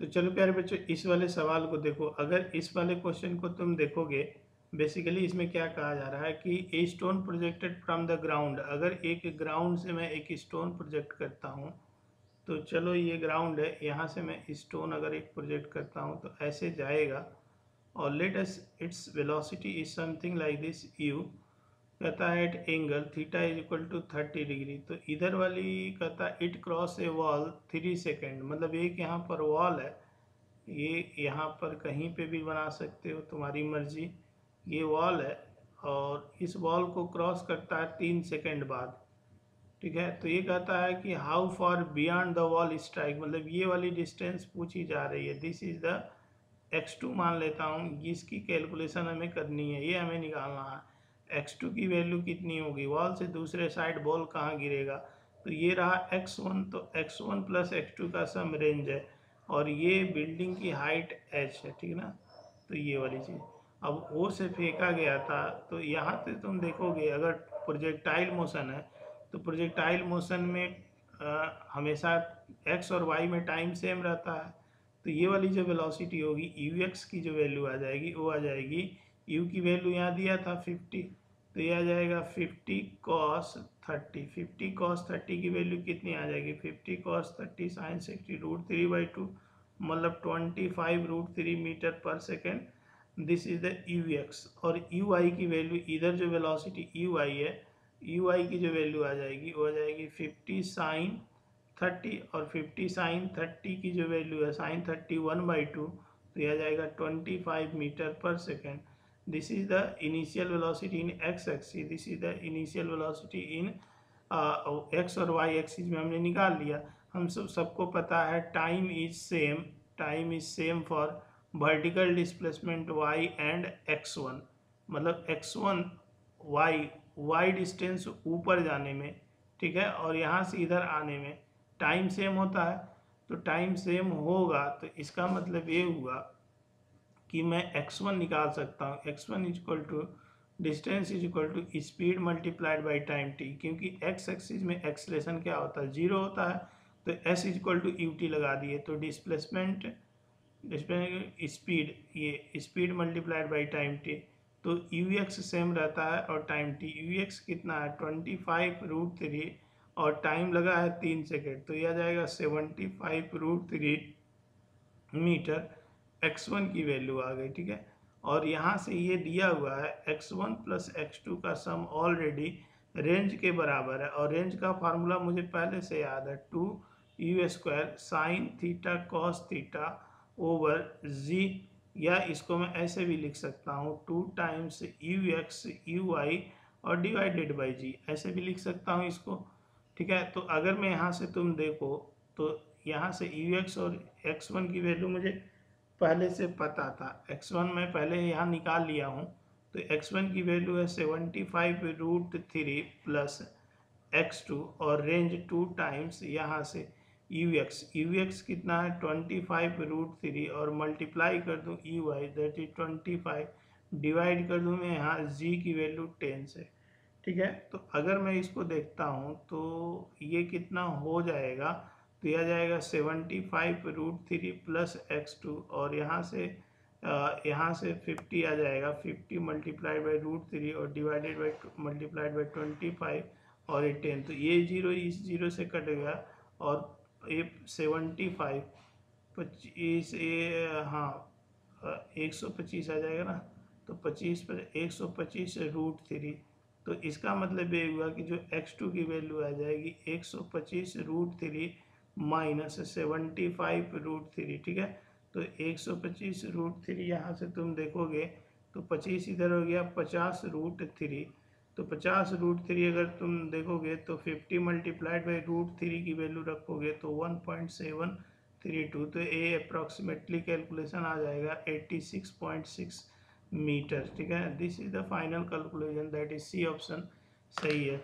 तो चलो प्यारे बच्चों, इस वाले सवाल को देखो। अगर इस वाले क्वेश्चन को तुम देखोगे बेसिकली इसमें क्या कहा जा रहा है कि a stone projected from the ground अगर एक ग्राउंड से मैं एक स्टोन प्रोजेक्ट करता हूँ तो चलो ये ग्राउंड है, यहाँ से मैं स्टोन अगर एक प्रोजेक्ट करता हूँ तो ऐसे जाएगा। और let us its velocity is something like this you कहता है at angle theta is equal to thirty degree तो इधर वाली कहता है it cross a wall three second मतलब एक यहाँ पर वॉल है, ये यहाँ पर कहीं पे भी बना सकते हो, तुम्हारी मर्ज़ी, ये वॉल है, और इस वॉल को क्रॉस करता है तीन सेकेंड बाद। ठीक है? तो ये कहता है कि how far beyond the wall strike मतलब ये वाली डिस्टेंस पूछी जा रही है। This is the X two मान लेता हूँ जिसकी कैलकुलेशन हमें करनी है, ये हमें निकालना है। एक्स टू की वैल्यू कितनी होगी? वॉल से दूसरे साइड बॉल कहाँ गिरेगा? तो ये रहा एक्स वन तो X one plus X two का सम रेंज है। और ये बिल्डिंग की हाइट एच है ठीक ना? तो ये वाली चीज़। अब ओ से फेंका गया था तो यहाँ से तुम देखोगे अगर प्रोजेक्टाइल मोशन है तो प्रोजेक्टाइल मोशन में आ, हमेशा एक्स और वाई में टाइम सेम रहता है। तो ये वाली जो वेलोसिटी होगी यू एक्स की जो वैल्यू आ जाएगी वो आ जाएगी यू की वैल्यू यहाँ दिया था फिफ्टी तो ये आ जाएगा fifty cos thirty fifty cos thirty की वैल्यू कितनी आ जाएगी? Fifty cos thirty sine sixty root three by two मतलब twenty five root three metre पर second this is the U X और यू आई की वैल्यू इधर जो वेलोसिटी यू आई है यू आई की जो वैल्यू आ जाएगी, वो आ जाएगी फिफ्टी साइन थर्टी और फिफ्टी साइन थर्टी की जो वैल्यू है sine thirty one by two तो यह आ जाएगा ट्वेंटी फाइव मीटर पर second this is the initial velocity in X axis this is the initial velocity in X और वाई एक्सिस में हमने निकाल लिया। हम सब, सबको पता है time is same time is same for vertical displacement Y and X one मतलब X one Y Y distance ऊपर जाने में, ठीक है? और यहाँ से इधर आने में टाइम सेम होता है। तो टाइम सेम होगा तो इसका मतलब ये हुआ कि मैं एक्स वन निकाल सकता हूँ। X one is equal to distance is equal to speed multiplied by time T क्योंकि एक्स एक्सिस में एक्सलेशन क्या होता है? ज़ीरो होता है। तो S is equal to U T लगा दिए। तो डिस्प्लेसमेंट डिस्प्ले स्पीड ये speed multiplied by time T तो यू एक्स सेम रहता है और टाइम टी यू एक्स कितना है? ट्वेंटी फाइव रूट थ्री और टाइम लगा है तीन सेकेंड तो यह आ जाएगा seventy five root three metre X one की वैल्यू आ गई, ठीक है? और यहाँ से ये दिया हुआ है X one plus X two का सम ऑलरेडी रेंज के बराबर है। और रेंज का फार्मूला मुझे पहले से याद है two U square sine theta cos theta over G या इसको मैं ऐसे भी लिख सकता हूँ two times U X U I और डिवाइडेड बाई जी ऐसे भी लिख सकता हूँ इसको, ठीक है? तो अगर मैं यहाँ से तुम देखो तो यहाँ से यू एक्स और एक्स वन की वैल्यू मुझे पहले से पता था। एक्स वन मैं पहले यहाँ निकाल लिया हूँ। तो एक्स वन की वैल्यू है seventy five root three plus X two और रेंज टू टाइम्स यहाँ से यू एक्स यू एक्स कितना है? ट्वेंटी फाइव रूट थ्री और मल्टीप्लाई कर दूँ U Y that is twenty five divide कर दूँ मैं यहाँ जी की वैल्यू टेन से। ठीक है? तो अगर मैं इसको देखता हूँ तो ये कितना हो जाएगा? यह जाएगा seventy five root three plus X two और यहाँ से यहाँ से फिफ्टी आ जाएगा। Fifty multiplied by root three और divided by multiplied by twenty five और ये टेन। तो ये ज़ीरो इस ज़ीरो से कट गया और ये सेवेंटी फाइव पच्चीस ये हाँ एक सौ पच्चीस आ जाएगा ना। तो पच्चीस पर एक सौ पच्चीस रूट थ्री। तो इसका मतलब ये हुआ कि जो एक्स टू की वैल्यू आ जाएगी, एक सौ पच्चीस root three minus seventy five root three, ठीक है? तो एक सौ पच्चीस रूट थ्री यहाँ से तुम देखोगे तो पच्चीस इधर हो गया, पचास रूट थ्री। तो पचास रूट थ्री अगर तुम देखोगे तो fifty multiplied by root three की वैल्यू रखोगे तो one point seven three two तो ए अप्रॉक्सीमेटली कैलकुलेशन आ जाएगा eighty six point six metre, ठीक है? This is the final calculation that is C option सही है।